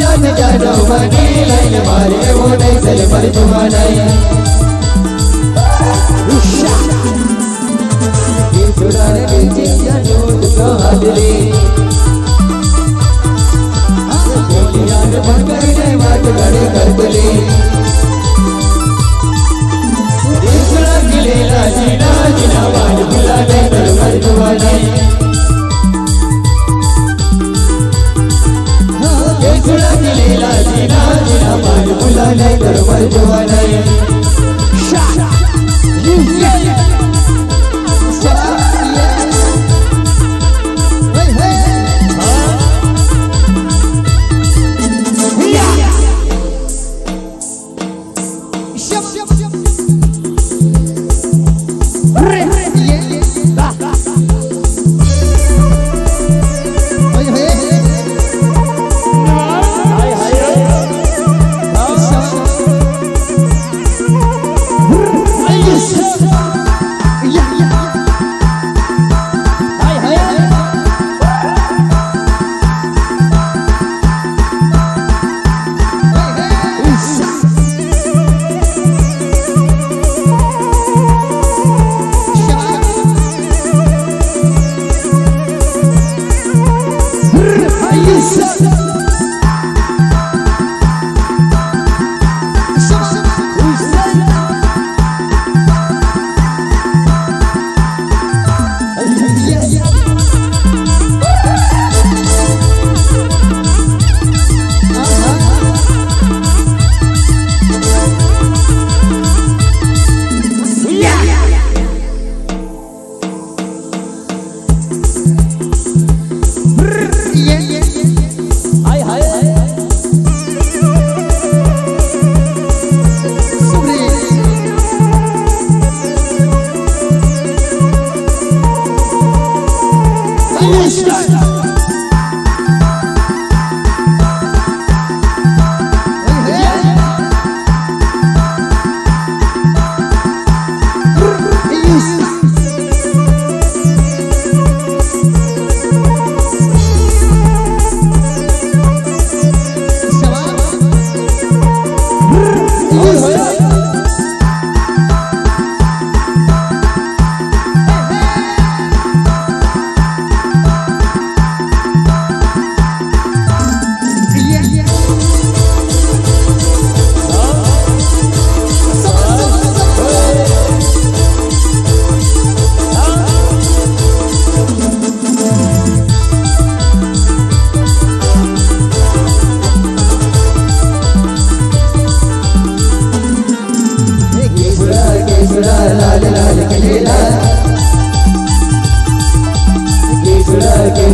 जाने जानो बने लाइन मारे वो नहीं चल पर तुम्हारा karɓar jama'a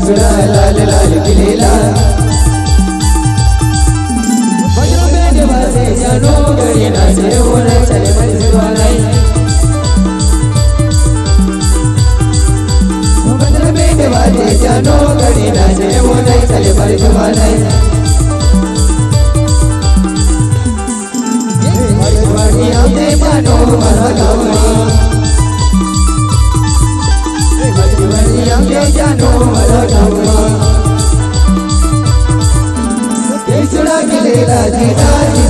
पिपरा लाल लाल गिलेला बजो बेट बाजे जानो गए ना से ओना चले मजवा नहीं बजो बेट बाजे जानो गए ना से ओना चले मजवा नहीं ये भाई भाई आते मानो मरा गावा Rajiv Rajiv